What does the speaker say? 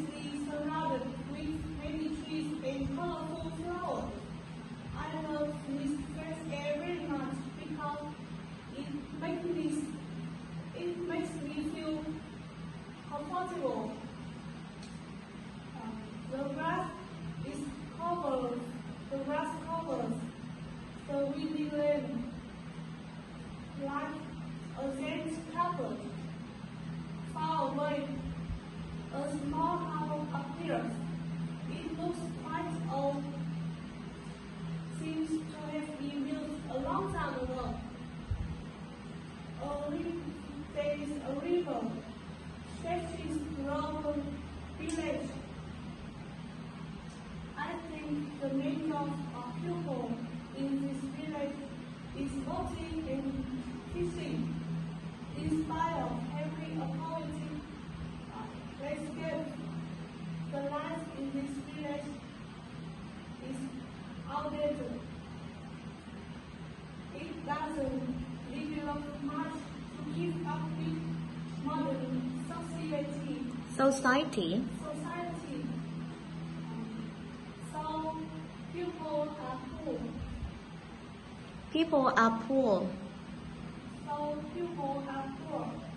Is surrounded with many trees and colorful flowers. I love this fresh air very much because it makes me it makes me feel comfortable. Uh, the grass is covered. The grass covers the windy land like a dense carpet. Far away, a small It looks quite old. Seems to have been built a long time ago. Only there is a river stretches through the village. I think the job of people in this village is boating and fishing. In spite of every authority uh, landscape, the life in this village is outdated. It doesn't develop much to keep up with modern society. Society. Society. So people are poor. People are poor. People are poor.